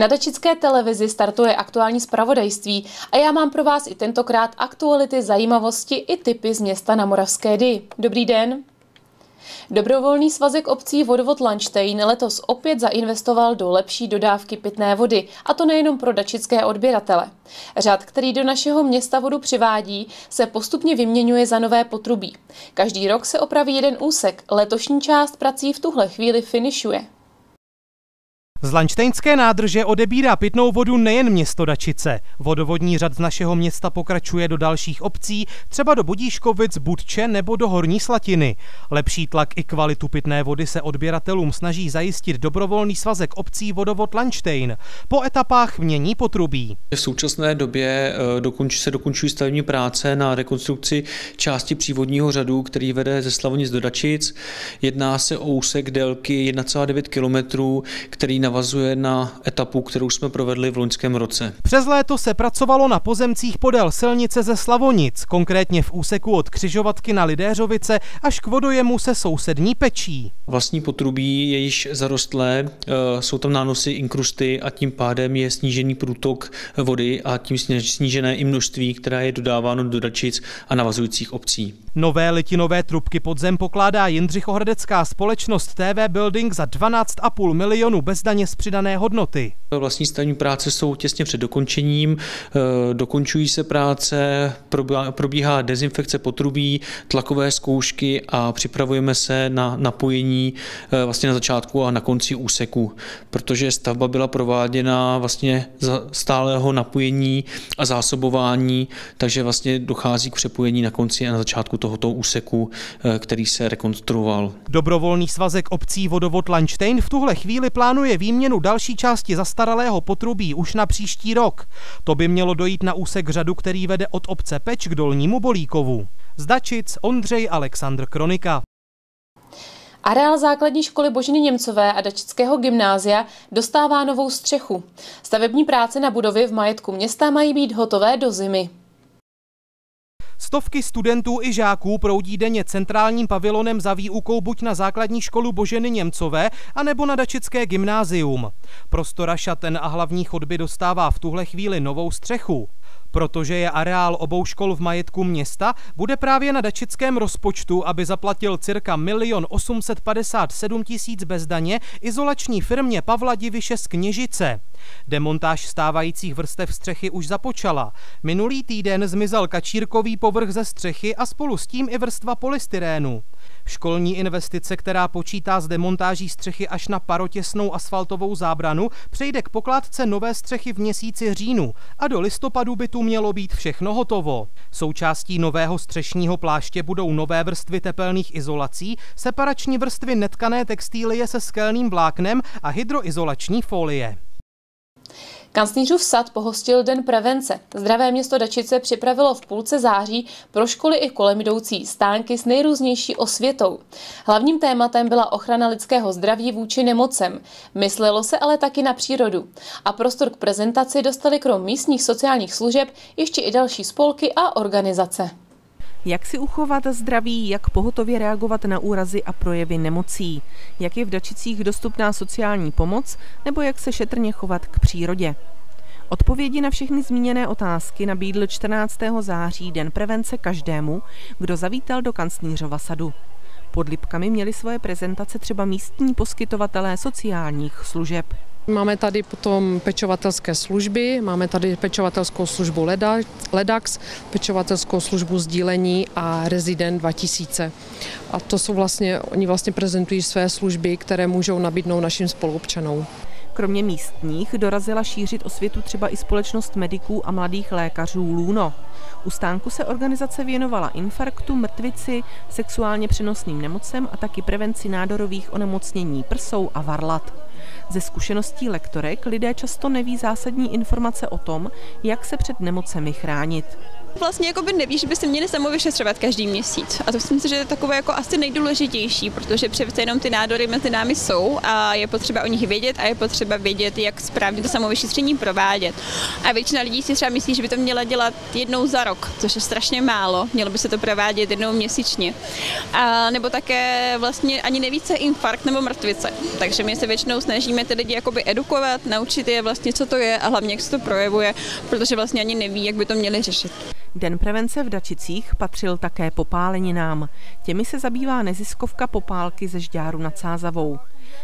Na Dačické televizi startuje aktuální zpravodajství a já mám pro vás i tentokrát aktuality, zajímavosti i typy z města na Moravské dy. Dobrý den. Dobrovolný svazek obcí Vodovod Lanštejn letos opět zainvestoval do lepší dodávky pitné vody, a to nejenom pro dačické odběratele. Řád, který do našeho města vodu přivádí, se postupně vyměňuje za nové potrubí. Každý rok se opraví jeden úsek, letošní část prací v tuhle chvíli finišuje. Z Lanštejnské nádrže odebírá pitnou vodu nejen město Dačice. Vodovodní řad z našeho města pokračuje do dalších obcí, třeba do Budíškovic, Budče nebo do Horní Slatiny. Lepší tlak i kvalitu pitné vody se odběratelům snaží zajistit dobrovolný svazek obcí Vodovod Lanštejn. Po etapách mění potrubí. V současné době eh, se dokončují stavební práce na rekonstrukci části přívodního řadu, který vede ze Slavonic do Dačic. Jedná se o úsek délky 1,9 km, který na navazuje na etapu, kterou jsme provedli v loňském roce. Přes léto se pracovalo na pozemcích podél silnice ze Slavonic, konkrétně v úseku od Křižovatky na Lidéřovice až k vodojemu se sousední pečí. Vlastní potrubí je již zarostlé, eh, jsou tam nánosy inkrusty a tím pádem je snížený průtok vody a tím snížené i množství, které je dodáváno do Dačic a navazujících obcí. Nové litinové trubky podzem pokládá Jindřichohradecká společnost TV Building za 12,5 milionů bez daně z přidané hodnoty. Vlastní stavní práce jsou těsně před dokončením, eh, dokončují se práce, probíhá dezinfekce potrubí, tlakové zkoušky a připravujeme se na napojení eh, vlastně na začátku a na konci úseku, protože stavba byla prováděna vlastně za stálého napojení a zásobování, takže vlastně dochází k přepojení na konci a na začátku tohoto úseku, eh, který se rekonstruoval. Dobrovolný svazek obcí Vodovod Lanštejn v tuhle chvíli plánuje výměnu další části zastaralého potrubí už na příští rok. To by mělo dojít na úsek řadu, který vede od obce Peč k Dolnímu Bolíkovu. Zdačic Ondřej Alexandr Kronika. Areál základní školy Božiny Němcové a Dačického gymnázia dostává novou střechu. Stavební práce na budovy v majetku města mají být hotové do zimy. Stovky studentů i žáků proudí denně centrálním pavilonem za výukou buď na základní školu Boženy Němcové, anebo na Dačické gymnázium. Prostora šaten a hlavní chodby dostává v tuhle chvíli novou střechu. Protože je areál obou škol v majetku města, bude právě na dačickém rozpočtu, aby zaplatil cirka 1 857 tisíc bez daně izolační firmě Pavla Diviše z Kněžice. Demontáž stávajících vrstev střechy už započala. Minulý týden zmizel kačírkový povrch ze střechy a spolu s tím i vrstva polystyrénu. Školní investice, která počítá s demontáží střechy až na parotěsnou asfaltovou zábranu, přejde k pokládce nové střechy v měsíci říjnu a do listopadu by tu mělo být všechno hotovo. Součástí nového střešního pláště budou nové vrstvy tepelných izolací, separační vrstvy netkané textílie se skelným vláknem a hydroizolační folie. Kanclířův sad pohostil Den prevence. Zdravé město Dačice připravilo v půlce září pro školy i kolem jdoucí stánky s nejrůznější osvětou. Hlavním tématem byla ochrana lidského zdraví vůči nemocem. Myslelo se ale taky na přírodu. A prostor k prezentaci dostali krom místních sociálních služeb ještě i další spolky a organizace. Jak si uchovat zdraví, jak pohotově reagovat na úrazy a projevy nemocí, jak je v Dačicích dostupná sociální pomoc nebo jak se šetrně chovat k přírodě. Odpovědi na všechny zmíněné otázky nabídl 14. září Den prevence každému, kdo zavítal do kanclířova sadu. Pod Lipkami měli svoje prezentace třeba místní poskytovatelé sociálních služeb. Máme tady potom pečovatelské služby, máme tady pečovatelskou službu Ledax, pečovatelskou službu sdílení a Rezident 2000. A to jsou vlastně, oni vlastně prezentují své služby, které můžou nabídnout našim spoluobčanům. Kromě místních dorazila šířit osvětu třeba i společnost mediků a mladých lékařů Luno. U stánku se organizace věnovala infarktu, mrtvici, sexuálně přenosným nemocem a taky prevenci nádorových onemocnění prsou a varlat. Ze zkušeností lektorek lidé často neví zásadní informace o tom, jak se před nemocemi chránit. Vlastně jako by nevíš, že by se měli samovyšetřovat každý měsíc. A to myslím si, že je takové jako asi nejdůležitější, protože přece jenom ty nádory mezi námi jsou a je potřeba o nich vědět a je potřeba vědět, jak správně to samovyšetření provádět. A většina lidí si třeba myslí, že by to měla dělat jednou za rok, což je strašně málo. Mělo by se to provádět jednou měsíčně. A nebo také vlastně ani nevíce infarkt nebo mrtvice. Takže my se většinou snažíme ty lidi jakoby edukovat, naučit je vlastně, co to je a hlavně, jak se to projevuje, protože vlastně ani neví, jak by to měli řešit. Den prevence v Dačicích patřil také popáleninám. Těmi se zabývá neziskovka Popálky ze Žďáru nad Sázavou.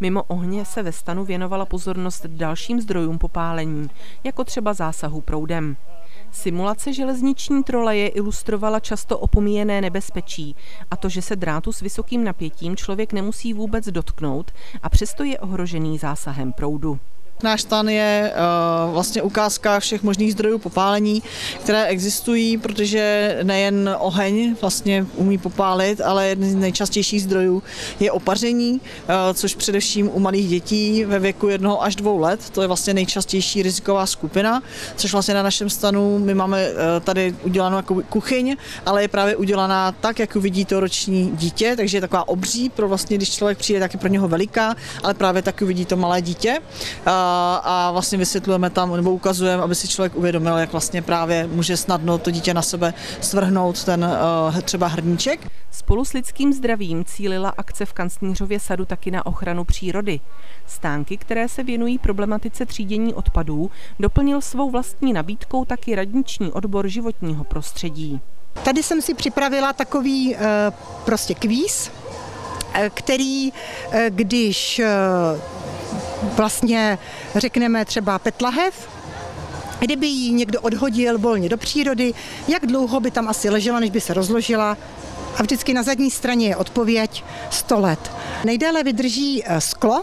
Mimo ohně se ve stanu věnovala pozornost dalším zdrojům popálení, jako třeba zásahu proudem. Simulace železniční troleje ilustrovala často opomíjené nebezpečí a to, že se drátu s vysokým napětím člověk nemusí vůbec dotknout a přesto je ohrožený zásahem proudu. Náš stan je uh, vlastně ukázka všech možných zdrojů popálení, které existují, protože nejen oheň vlastně umí popálit, ale jeden z nejčastějších zdrojů je opaření, uh, což především u malých dětí ve věku jednoho až dvou let, to je vlastně nejčastější riziková skupina, což vlastně na našem stanu my máme uh, tady udělanou jako kuchyň, ale je právě udělaná tak, jak uvidí to roční dítě, takže je taková obří, pro vlastně, když člověk přijde, tak je pro něho veliká, ale právě tak uvidí to malé dítě. Uh, a vlastně vysvětlujeme tam nebo ukazujeme, aby si člověk uvědomil, jak vlastně právě může snadno to dítě na sebe svrhnout ten uh, třeba hrníček. Spolu s lidským zdravím cílila akce v Kancnířově sadu taky na ochranu přírody. Stánky, které se věnují problematice třídění odpadů, doplnil svou vlastní nabídkou taky radniční odbor životního prostředí. Tady jsem si připravila takový uh, prostě kvíz, eh, který, když vlastně řekneme třeba petlahev, kdyby ji někdo odhodil volně do přírody, jak dlouho by tam asi ležela, než by se rozložila. A vždycky na zadní straně je odpověď 100 let. Nejdéle vydrží eh, sklo,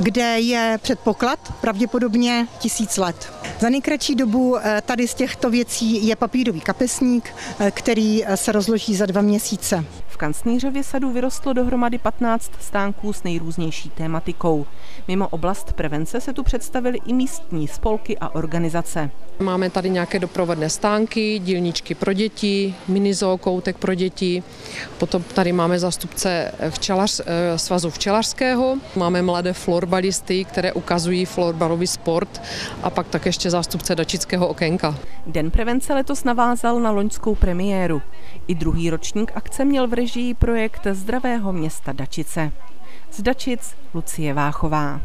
kde je předpoklad pravděpodobně tisíc let. Za nejkratší dobu eh, tady z těchto věcí je papírový kapesník, eh, který se rozloží za dva měsíce. V Kancnířově sadu vyrostlo dohromady 15 stánků s nejrůznější tématikou. Mimo oblast prevence se tu představily i místní spolky a organizace. Máme tady nějaké doprovodné stánky, dílničky pro děti, minizókoutek pro děti, potom tady máme zástupce včelař, eh, svazu včelařského, máme mladé florbalisty, které ukazují florbalový sport a pak tak ještě zástupce dačického okénka. Den prevence letos navázal na loňskou premiéru. I druhý ročník akce měl v režii projekt Zdravého města Dačice. Z Dačic Lucie Váchová.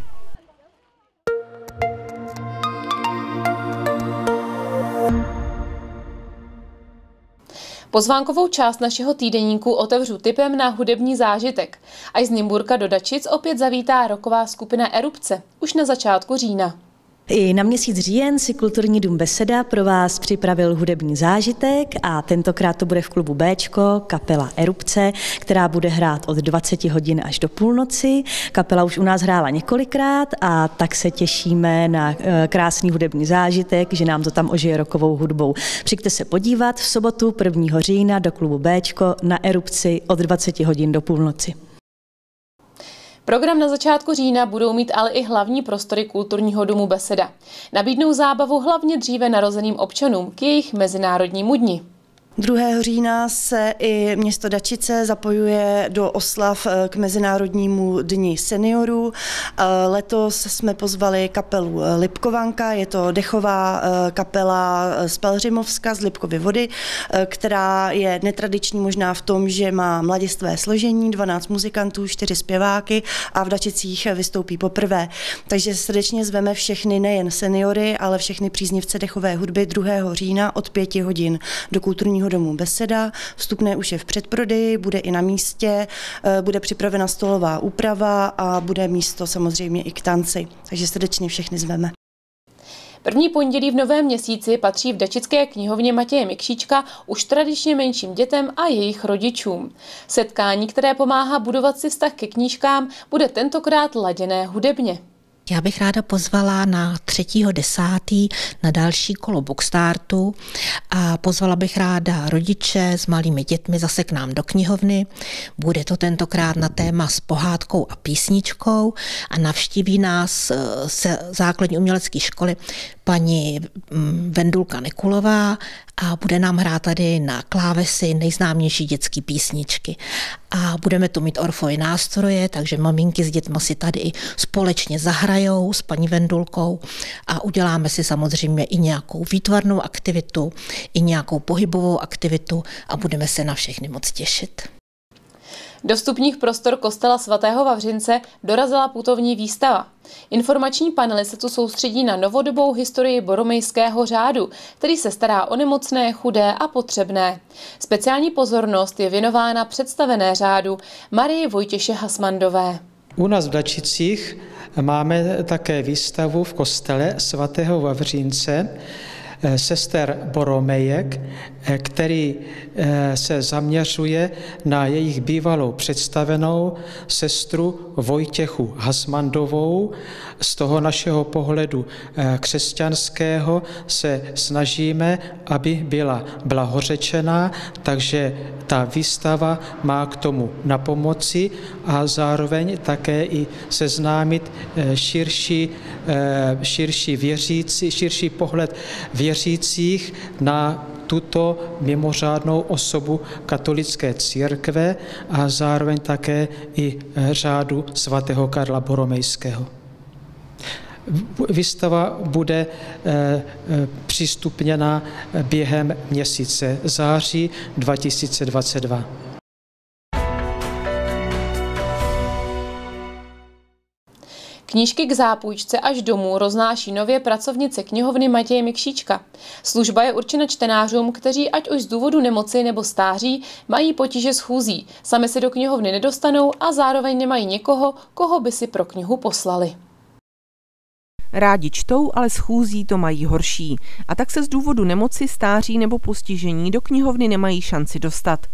Pozvánkovou část našeho týdeníku otevřu typem na hudební zážitek. A z Nymburka do Dačic opět zavítá roková skupina Erupce už na začátku října. I na měsíc říjen si Kulturní dům Beseda pro vás připravil hudební zážitek a tentokrát to bude v klubu Bčko, kapela Erupce, která bude hrát od 20 hodin až do půlnoci. Kapela už u nás hrála několikrát a tak se těšíme na eh, krásný hudební zážitek, že nám to tam ožije rokovou hudbou. Přijďte se podívat v sobotu 1. října do klubu Bčko na Erupci od 20 hodin do půlnoci. Program na začátku října budou mít ale i hlavní prostory kulturního domu Beseda. Nabídnou zábavu hlavně dříve narozeným občanům k jejich mezinárodnímu dni. 2. října se i město Dačice zapojuje do oslav eh, k Mezinárodnímu dni seniorů. Eh, letos jsme pozvali kapelu eh, Lipkovanka, je to dechová kapela z Pelřimovska, z Lipkovy vody, která je netradiční možná v tom, že má mladistvé složení, 12 muzikantů, 4 zpěváky a v Dačicích vystoupí poprvé. Takže srdečně zveme všechny, nejen seniory, ale všechny příznivce dechové hudby 2. října od 5 hodin do kulturního domu Beseda. Vstupné už je v předprodeji, bude i na místě, eh, bude připravena stolová úprava a bude místo samozřejmě i k tanci. Takže srdečně všechny zveme. První pondělí v novém měsíci patří v Dačické knihovně Matěje Mikšíčka už tradičně menším dětem a jejich rodičům. Setkání, které pomáhá budovat si vztah ke knížkám, bude tentokrát laděné hudebně. Já bych ráda pozvala na 3.10. na další kolo Bookstartu a pozvala bych ráda rodiče s malými dětmi zase k nám do knihovny. Bude to tentokrát na téma s pohádkou a písničkou a navštíví nás se eh, základní umělecké školy paní mm, Vendulka Nekulová a bude nám hrát tady na klávesy nejznámější dětské písničky. A budeme tu mít orfoj nástroje, takže maminky s dětmi si tady společně zahrajou s paní Vendulkou a uděláme si samozřejmě i nějakou výtvarnou aktivitu, i nějakou pohybovou aktivitu a budeme se na všechny moc těšit. Do prostor kostela svatého Vavřince dorazila putovní výstava. Informační panely se tu soustředí na novodobou historii boromejského řádu, který se stará o nemocné, chudé a potřebné. Speciální pozornost je věnována představené řádu Marii Vojtěše Hasmandové. U nás v Dačicích máme také výstavu v kostele svatého Vavřínce, Eh, sester Boromejek, eh, který eh, se zaměřuje na jejich bývalou představenou sestru Vojtěchu Hasmandovou. Z toho našeho pohledu křesťanského se snažíme, aby byla blahořečená, takže ta výstava má k tomu na pomoci a zároveň také i seznámit širší, širší věřící, širší pohled věřící věřících na tuto mimořádnou osobu katolické církve a zároveň také i řádu svatého Karla Boromejského. Výstava bude eh, eh, přístupněna během měsíce září 2022. Knížky k zápůjčce až domů roznáší nově pracovnice knihovny Matěje Mikšíčka. Služba je určena čtenářům, kteří ať už z důvodu nemoci nebo stáří mají potíže s chůzí, sami se do knihovny nedostanou a zároveň nemají někoho, koho by si pro knihu poslali. Rádi čtou, ale schůzí to mají horší. A tak se z důvodu nemoci, stáří nebo postižení do knihovny nemají šanci dostat.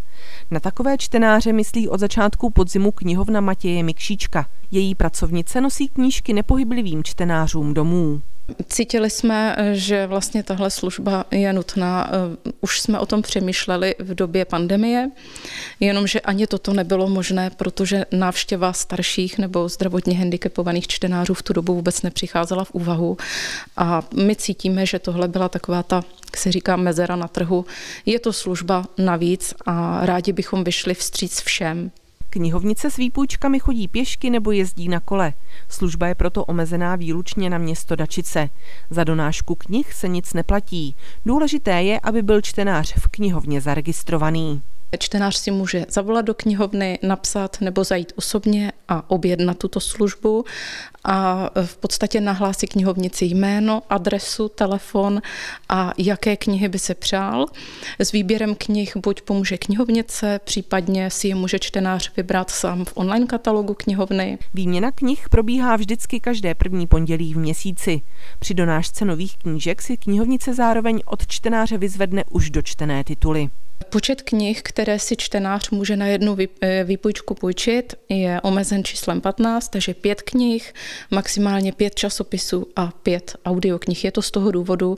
Na takové čtenáře myslí od začátku podzimu knihovna Matěje Mikšíčka. Její pracovnice nosí knížky nepohyblivým čtenářům domů. Cítili jsme, že vlastně tahle služba je nutná. Už jsme o tom přemýšleli v době pandemie, jenomže ani toto nebylo možné, protože návštěva starších nebo zdravotně handicapovaných čtenářů v tu dobu vůbec nepřicházela v úvahu. A my cítíme, že tohle byla taková ta, jak se říká, mezera na trhu. Je to služba navíc a rádi bychom vyšli vstříc všem. Knihovnice s výpůjčkami chodí pěšky nebo jezdí na kole. Služba je proto omezená výlučně na město Dačice. Za donášku knih se nic neplatí. Důležité je, aby byl čtenář v knihovně zaregistrovaný. Čtenář si může zavolat do knihovny, napsat nebo zajít osobně a objednat tuto službu a v podstatě nahlásí knihovnici jméno, adresu, telefon a jaké knihy by se přál. S výběrem knih buď pomůže knihovnice, případně si je může čtenář vybrat sám v online katalogu knihovny. Výměna knih probíhá vždycky každé první pondělí v měsíci. Při donášce nových knížek si knihovnice zároveň od čtenáře vyzvedne už dočtené tituly. Počet knih, které si čtenář může na jednu eh, výpůjčku půjčit, je omezen číslem 15, takže pět knih, maximálně pět časopisů a pět audioknih. Je to z toho důvodu,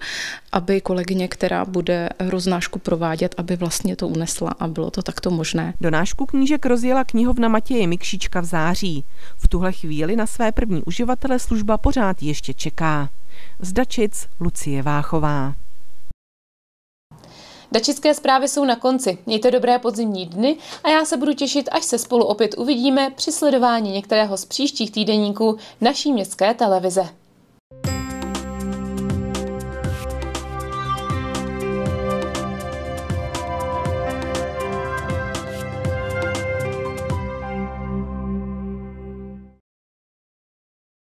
aby kolegyně, která bude roznášku provádět, aby vlastně to unesla a bylo to takto možné. Donášku knížek rozjela knihovna Matěje Mikšička v září. V tuhle chvíli na své první uživatele služba pořád ještě čeká. Zdačic Lucie Váchová. Dačické zprávy jsou na konci. Mějte dobré podzimní dny a já se budu těšit, až se spolu opět uvidíme při sledování některého z příštích týdeníků naší městské televize.